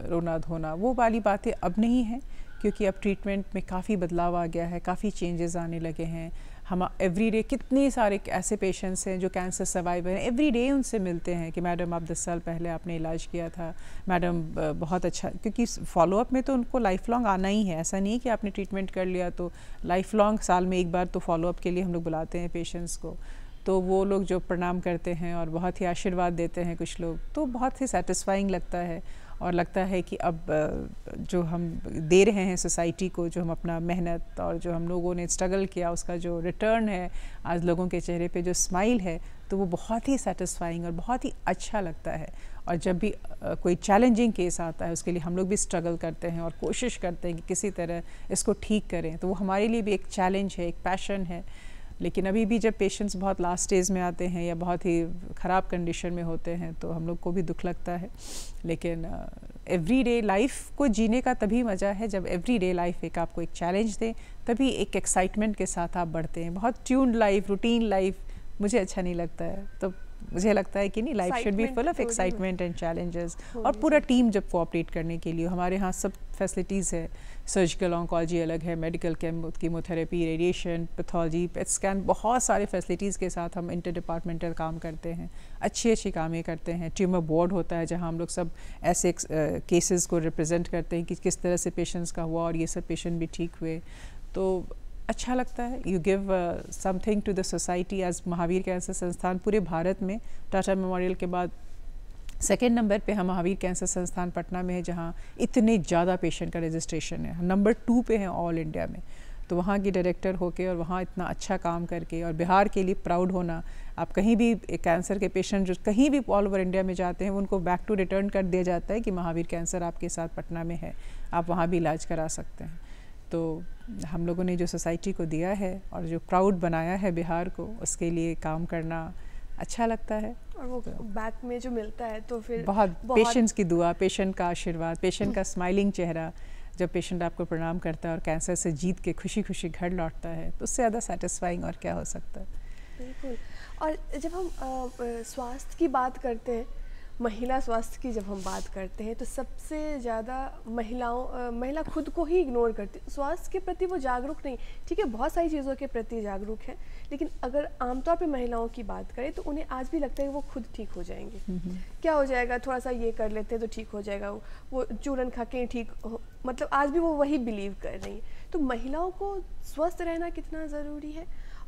रोना धोना, वो वाली बातें अब नहीं हैं, क्योंकि अब ट्रीटमेंट में काफ़ी बदलाव आ गया है, काफ़ी चेंजेस आने लगे हैं। हम एवरी डे कितने सारे ऐसे पेशेंट्स हैं जो कैंसर सर्वाइवर हैं एवरी डे उनसे मिलते हैं कि, मैडम, आप दस साल पहले आपने इलाज किया था, मैडम बहुत अच्छा क्योंकि फॉलोअप में तो उनको लाइफ लॉन्ग आना ही है। ऐसा नहीं कि आपने ट्रीटमेंट कर लिया तो लाइफ लॉन्ग साल में एक बार तो फॉलोअप के लिए हम लोग बुलाते हैं पेशेंट्स को। तो वो लोग जो प्रणाम करते हैं और बहुत ही आशीर्वाद देते हैं कुछ लोग तो बहुत ही सेटिस्फाइंग लगता है और लगता है कि अब जो हम दे रहे हैं सोसाइटी को, जो हम अपना मेहनत और जो हम लोगों ने स्ट्रगल किया, उसका जो रिटर्न है, आज लोगों के चेहरे पे जो स्माइल है तो वो बहुत ही सेटिस्फाइंग और बहुत ही अच्छा लगता है। और जब भी कोई चैलेंजिंग केस आता है, उसके लिए हम लोग भी स्ट्रगल करते हैं और कोशिश करते हैं कि किसी तरह इसको ठीक करें तो वो हमारे लिए भी एक चैलेंज है, एक पैशन है। लेकिन अभी भी जब पेशेंट्स बहुत लास्ट स्टेज में आते हैं या बहुत ही ख़राब कंडीशन में होते हैं तो हम लोग को भी दुख लगता है। लेकिन एवरी डे लाइफ को जीने का तभी मज़ा है जब एवरी डे लाइफ एक आपको एक चैलेंज दे, तभी एक एक्साइटमेंट के साथ आप बढ़ते हैं। बहुत ट्यून्ड लाइफ रूटीन लाइफ मुझे अच्छा नहीं लगता है। तो मुझे लगता है कि नहीं life should be full of excitement and challenges और पूरा टीम जब कोऑपरेट करने के लिए हमारे यहाँ सब फैसिलिटीज़ है। सर्जिकल ऑन्कोलॉजी अलग है medical chemotherapy radiation pathology PET scan बहुत सारे फैसिलिटीज़ के साथ हम इंटर डिपार्टमेंटल काम करते हैं। अच्छी अच्छी कामें करते हैं। ट्यूमर बोर्ड होता है जहाँ हम लोग सब ऐसे केसेस को रिप्रेजेंट करते हैं कि किस तरह से पेशेंट्स का हुआ और ये सब पेशेंट भी ठीक हुए। तो अच्छा लगता है। You give something to the society as Mahavir cancer Sansthan पूरे भारत में। टाटा मेमोरियल के बाद सेकेंड नंबर पे हम महावीर कैंसर संस्थान पटना में है, जहाँ इतने ज़्यादा पेशेंट का रजिस्ट्रेशन है। नंबर टू पे हैं ऑल इंडिया में। तो वहाँ की डायरेक्टर होके और वहाँ इतना अच्छा काम करके और बिहार के लिए प्राउड होना, आप कहीं भी कैंसर के पेशेंट जो कहीं भी ऑल ओवर इंडिया में जाते हैं, उनको बैक टू रिटर्न कर दिया जाता है कि महावीर कैंसर आपके साथ पटना में है। आप वहाँ भी इलाज करा सकते हैं। तो हम लोगों ने जो सोसाइटी को दिया है और जो प्राउड बनाया है बिहार को उसके लिए काम करना अच्छा लगता है। और वो तो बैक में जो मिलता है तो फिर बहुत बहुत पेशेंट्स की दुआ पेशेंट का आशीर्वाद पेशेंट का स्माइलिंग चेहरा जब पेशेंट आपको प्रणाम करता है और कैंसर से जीत के खुशी खुशी घर लौटता है तो उससे ज़्यादा सेटिस्फाइंग और क्या हो सकता है? बिल्कुल। और जब हम स्वास्थ्य की बात करते हैं महिला स्वास्थ्य की जब हम बात करते हैं तो सबसे ज़्यादा महिलाओं महिला खुद को ही इग्नोर करती स्वास्थ्य के प्रति वो जागरूक नहीं। ठीक है बहुत सारी चीज़ों के प्रति जागरूक है लेकिन अगर आमतौर पे महिलाओं की बात करें तो उन्हें आज भी लगता है कि वो खुद ठीक हो जाएँगे। क्या हो जाएगा? थोड़ा सा ये कर लेते हैं तो ठीक हो जाएगा। वो वो चूरन खा के ठीक हो मतलब आज भी वो वही बिलीव कर रही हैं। तो महिलाओं को स्वस्थ रहना कितना ज़रूरी है?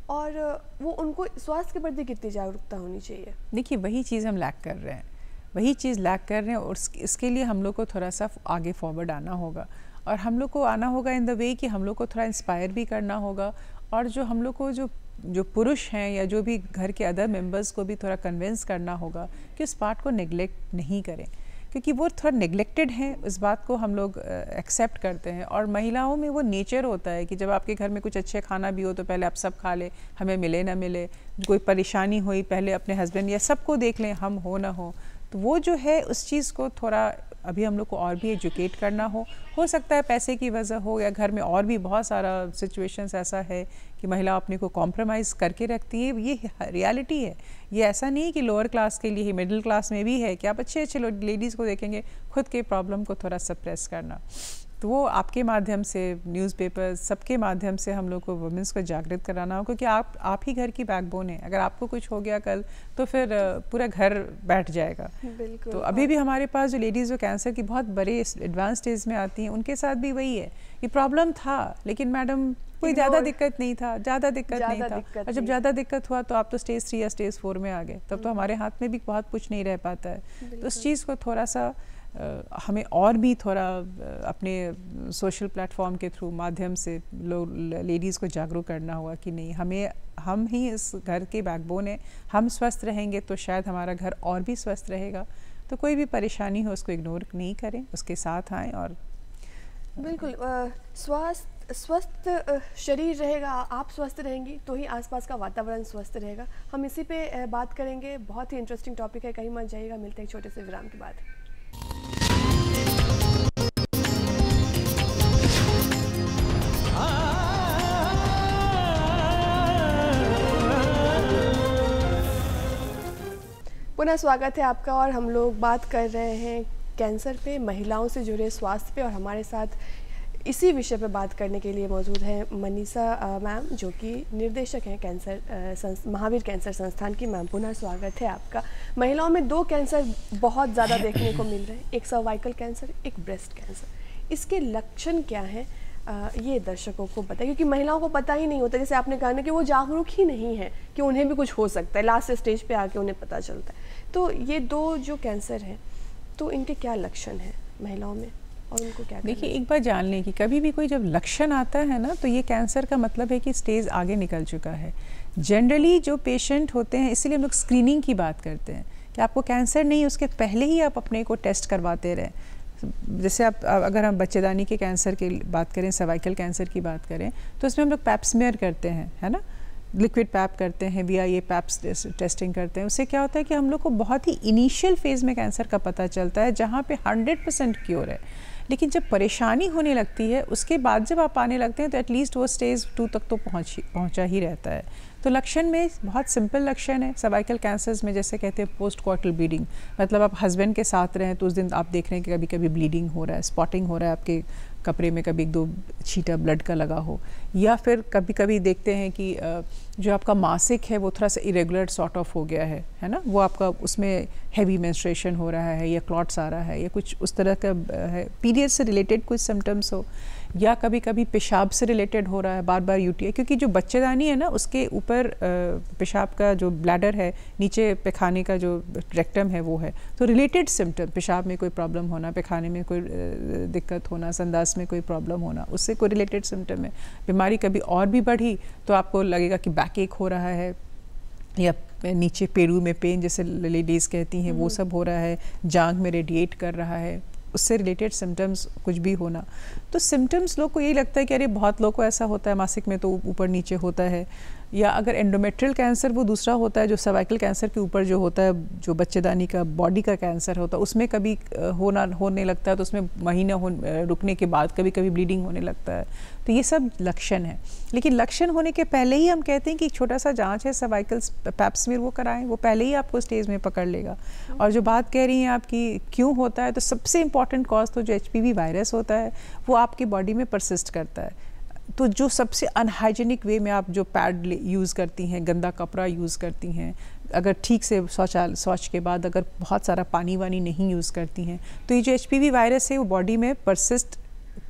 और वो उनको स्वास्थ्य के प्रति कितनी जागरूकता होनी चाहिए? देखिए वही चीज़ हम लैक कर रहे हैं। वही चीज़ लैक कर रहे हैं और इस- इसके लिए हम लोग को थोड़ा सा आगे फॉरवर्ड आना होगा। और हम लोग को आना होगा इन द वे कि हम लोग को थोड़ा इंस्पायर भी करना होगा और जो हम लोग को जो जो पुरुष हैं या जो भी घर के अदर मेंबर्स को भी थोड़ा कन्विंस करना होगा कि उस पार्ट को नेग्लेक्ट नहीं करें। क्योंकि वो थोड़ा निगलेक्टेड हैं, उस बात को हम लोग एक्सेप्ट करते हैं और महिलाओं में वो नेचर होता है कि जब आपके घर में कुछ अच्छे खाना भी हो तो पहले आप सब खा लें, हमें मिले ना मिले, कोई परेशानी हुई पहले अपने हस्बैंड या सबको देख लें, हम हो ना हो। तो वो जो है, उस चीज़ को थोड़ा अभी हम लोग को और भी एजुकेट करना हो। हो सकता है पैसे की वजह हो या घर में और भी बहुत सारा सिचुएशंस ऐसा है कि महिला अपने को कॉम्प्रोमाइज़ करके रखती है। ये रियलिटी है। ये ऐसा नहीं कि लोअर क्लास के लिए ही मिडिल क्लास में भी है कि आप अच्छे अच्छे लेडीज़ को देखेंगे, खुद के प्रॉब्लम को थोड़ा सप्रेस करना। तो वो आपके माध्यम से न्यूज़पेपर सबके माध्यम से हम लोग को वुमेंस को जागृत कराना हो क्योंकि आप आप ही घर की बैकबोन है। अगर आपको कुछ हो गया कल तो फिर पूरा घर बैठ जाएगा। बिल्कुल। तो अभी भी हमारे पास जो लेडीज़ जो कैंसर की बहुत बड़े एडवांस स्टेज में आती हैं उनके साथ भी वही है। कि प्रॉब्लम था लेकिन मैडम कोई ज़्यादा दिक्कत नहीं था ज़्यादा दिक्कत नहीं था। और जब ज़्यादा दिक्कत हुआ तो आप तो स्टेज थ्री या स्टेज फोर में आ गए। तब तो हमारे हाथ में भी बहुत कुछ नहीं रह पाता है। तो उस चीज़ को थोड़ा सा हमें और भी थोड़ा अपने सोशल प्लेटफॉर्म के थ्रू माध्यम से लोग लेडीज़ को जागरूक करना होगा कि नहीं, हमें, हम ही इस घर के बैकबोन हैं, हम स्वस्थ रहेंगे तो शायद हमारा घर और भी स्वस्थ रहेगा। तो कोई भी परेशानी हो उसको इग्नोर नहीं करें, उसके साथ आएँ और बिल्कुल स्वास्थ्य, स्वस्थ शरीर रहेगा, आप स्वस्थ रहेंगी तो ही आसपास का वातावरण स्वस्थ रहेगा। हम इसी पे बात करेंगे, बहुत ही इंटरेस्टिंग टॉपिक है, कहीं मत जाइएगा, मिलते हैं छोटे से विराम के बाद। पुनः स्वागत है आपका और हम लोग बात कर रहे हैं कैंसर पे, महिलाओं से जुड़े स्वास्थ्य पे और हमारे साथ इसी विषय पर बात करने के लिए मौजूद है मनीषा मैम, जो कि निर्देशक हैं कैंसर महावीर कैंसर संस्थान की। मैम, पुनः स्वागत है आपका। महिलाओं में दो कैंसर बहुत ज़्यादा देखने को मिल रहे हैं। एक सर्वाइकल कैंसर एक ब्रेस्ट कैंसर इसके लक्षण क्या हैं? ये दर्शकों को पता है, क्योंकि महिलाओं को पता ही नहीं होता। जैसे आपने कहा ना कि वो जागरूक ही नहीं है कि उन्हें भी कुछ हो सकता है। लास्ट स्टेज पे आके उन्हें पता चलता है। तो ये दो जो कैंसर हैं तो इनके क्या लक्षण हैं महिलाओं में? और उनको क्या देखिए एक बार जान लें कि कभी भी कोई जब लक्षण आता है ना तो ये कैंसर का मतलब है कि स्टेज आगे निकल चुका है। जनरली जो पेशेंट होते हैं इसीलिए हम लोग स्क्रीनिंग की बात करते हैं कि आपको कैंसर नहीं उसके पहले ही आप अपने को टेस्ट करवाते रहें। जैसे आप अगर हम बच्चेदानी के कैंसर की बात करें सर्वाइकल कैंसर की बात करें तो उसमें हम लोग पैप्समेयर करते हैं है ना? लिक्विड पैप करते हैं V I A paps testing करते हैं। उससे क्या होता है कि हम लोग को बहुत ही इनिशियल फ़ेज़ में कैंसर का पता चलता है जहाँ पे 100 परसेंट क्योर है। लेकिन जब परेशानी होने लगती है, उसके बाद जब आप आने लगते हैं तो एटलीस्ट वो स्टेज टू तक तो पहुँच पहुँचा ही रहता है। तो लक्षण में बहुत सिंपल लक्षण है। सर्वाइकल कैंसर्स में जैसे कहते हैं पोस्ट क्वार्टल ब्लीडिंग मतलब आप हस्बैंड के साथ रहें तो उस दिन आप देख रहे हैं कि कभी कभी ब्लीडिंग हो रहा है स्पॉटिंग हो रहा है आपके कपड़े में कभी एक दो छीटा ब्लड का लगा हो, या फिर कभी कभी देखते हैं कि जो आपका मासिक है वो थोड़ा सा इरेगुलर सॉर्ट ऑफ़ हो गया है है ना? वो आपका उसमें हैवी मेंस्ट्रेशन हो रहा है या क्लॉट्स आ रहा है या कुछ उस तरह का है। पीरियड से रिलेटेड कुछ सिम्टम्स हो। या कभी कभी पेशाब से रिलेटेड हो रहा है बार बार यूटीआई क्योंकि जो बच्चेदानी है ना उसके ऊपर पेशाब का जो ब्लैडर है नीचे पेखाने का जो रेक्टम है वो है। तो रिलेटेड सिम्टम पेशाब में कोई प्रॉब्लम होना पेखाने में कोई दिक्कत होना संदास में कोई प्रॉब्लम होना उससे कोई रिलेटेड सिम्टम है। बीमारी कभी और भी बढ़ी तो आपको लगेगा कि बैक एक हो रहा है या नीचे पेरू में पेन जैसे लेडीज़ कहती हैं वो हम्म। सब हो रहा है जांग में रेडिएट कर रहा है। उससे रिलेटेड सिम्टम्स कुछ भी होना। तो सिम्टम्स लोग को यही लगता है कि अरे, बहुत लोग को ऐसा होता है, मासिक में तो ऊपर नीचे होता है। या अगर एंडोमेट्रियल कैंसर वो दूसरा होता है जो सर्वाइकल कैंसर के ऊपर जो होता है जो बच्चेदानी का बॉडी का कैंसर होता है उसमें कभी होना होने लगता है तो उसमें महीना हो रुकने के बाद कभी कभी ब्लीडिंग होने लगता है। तो ये सब लक्षण है। लेकिन लक्षण होने के पहले ही हम कहते हैं कि एक छोटा सा जाँच है सर्वाइकल पैप्समीर वो कराएँ वो पहले ही आपको स्टेज में पकड़ लेगा। और जो बात कह रही हैं आपकी क्यों होता है तो सबसे इंपॉर्टेंट कॉज तो जो एचपीवी वायरस होता है वो आपकी बॉडी में परसिस्ट करता है। तो जो सबसे अनहाइजेनिक वे में आप जो पैड यूज़ करती हैं, गंदा कपड़ा यूज़ करती हैं, अगर ठीक से शौचालय शौच के बाद अगर बहुत सारा पानी वानी नहीं यूज़ करती हैं तो ये जो एचपीवी वायरस है, वो बॉडी में परसिस्ट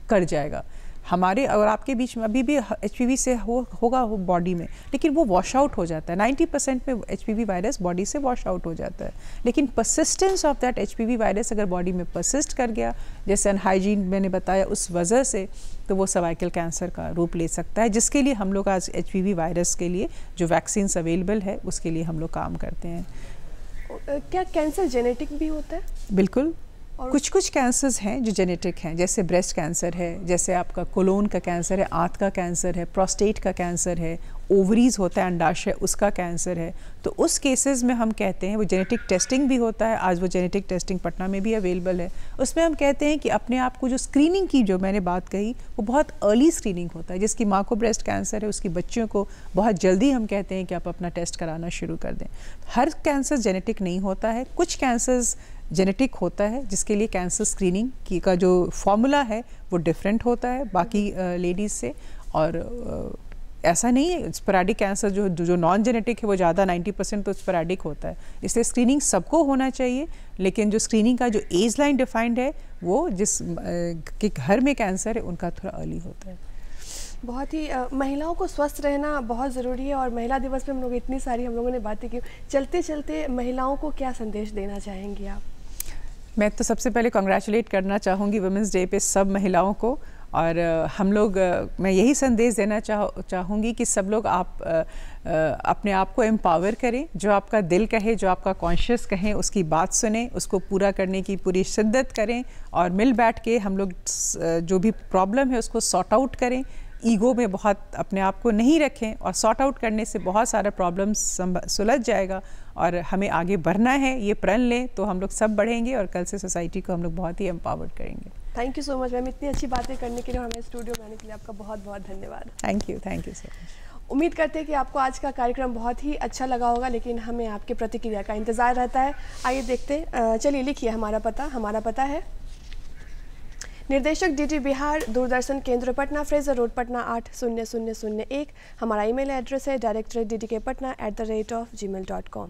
कर जाएगा। हमारे और आपके बीच में अभी भी एचपीवी से हो होगा हो बॉडी में लेकिन वो वॉश आउट हो जाता है। 90 परसेंट में एचपीवी वायरस बॉडी से वॉश आउट हो जाता है। लेकिन persistence of that HPV virus अगर बॉडी में परसिस्ट कर गया जैसे अनहाइजीन मैंने बताया उस वजह से तो वो सर्वाइकल कैंसर का रूप ले सकता है जिसके लिए हम लोग आज एचपीवी वायरस के लिए जो वैक्सीन अवेलेबल है उसके लिए हम लोग काम करते हैं। क्या कैंसर जेनेटिक भी होता है? बिल्कुल। कुछ कुछ कैंसर्स हैं जो जेनेटिक हैं, जैसे ब्रेस्ट कैंसर है, जैसे आपका कोलोन का कैंसर है, आंत का कैंसर है प्रोस्टेट का कैंसर है ओवरीज होता है, अंडाशय, उसका कैंसर है। तो उस केसेस में हम कहते हैं, वो जेनेटिक टेस्टिंग भी होता है, आज वो जेनेटिक टेस्टिंग पटना में भी अवेलेबल है। उसमें हम कहते हैं कि अपने आप को जो स्क्रीनिंग की जो मैंने बात कही, वो बहुत अर्ली स्क्रीनिंग होता है, जिसकी माँ को ब्रेस्ट कैंसर है, उसकी बच्चियों को बहुत जल्दी हम कहते हैं कि आप अपना टेस्ट कराना शुरू कर दें। हर कैंसर जेनेटिक नहीं होता है, कुछ कैंसर्स जेनेटिक होता है जिसके लिए कैंसर स्क्रीनिंग की का जो फॉर्मूला है वो डिफरेंट होता है बाकी लेडीज़ से। और ऐसा नहीं है स्पराडिक कैंसर जो जो नॉन जेनेटिक है वो ज़्यादा 90 परसेंट तो स्पराडिक होता है। इसलिए स्क्रीनिंग सबको होना चाहिए लेकिन जो स्क्रीनिंग का जो एज लाइन डिफाइंड है वो जिस के घर में कैंसर है उनका थोड़ा अर्ली होता है। बहुत ही आ, महिलाओं को स्वस्थ रहना बहुत ज़रूरी है और महिला दिवस में हम लोग इतनी सारी हम लोगों ने बातें की। चलते चलते महिलाओं को क्या संदेश देना चाहेंगी आप? मैं तो सबसे पहले कॉन्ग्रेचुलेट करना चाहूँगी वुमेंस डे पे सब महिलाओं को और हम लोग मैं यही संदेश देना चाह, चाहूँगी कि सब लोग आप अपने आप को एम्पावर करें, जो आपका दिल कहे, जो आपका कॉन्शियस कहें, उसकी बात सुने, उसको पूरा करने की पूरी शिद्दत करें और मिल बैठ के हम लोग जो भी प्रॉब्लम है उसको सॉर्ट आउट करें। ईगो में बहुत अपने आप को नहीं रखें और सॉर्ट आउट करने से बहुत सारा प्रॉब्लम सुलझ जाएगा और हमें आगे बढ़ना है ये प्रण लें तो हम लोग सब बढ़ेंगे और कल से सोसाइटी को हम लोग बहुत ही एम्पावर्ड करेंगे। Thank you so much ma'am इतनी अच्छी बातें करने के लिए हमें स्टूडियो में आने के लिए आपका बहुत बहुत धन्यवाद। Thank you thank you so much उम्मीद करते हैं कि आपको आज का कार्यक्रम बहुत ही अच्छा लगा होगा लेकिन हमें आपके प्रतिक्रिया का इंतज़ार रहता है। आइए देखते चलिए लिखिए हमारा पता। हमारा पता है निर्देशक डीडी बिहार, दूरदर्शन केंद्र पटना, फ्रेजर रोड पटना आठ शून्य शून्य शून्य एक। हमारा ईमेल एड्रेस है director D D K Patna at the rate of Gmail dot com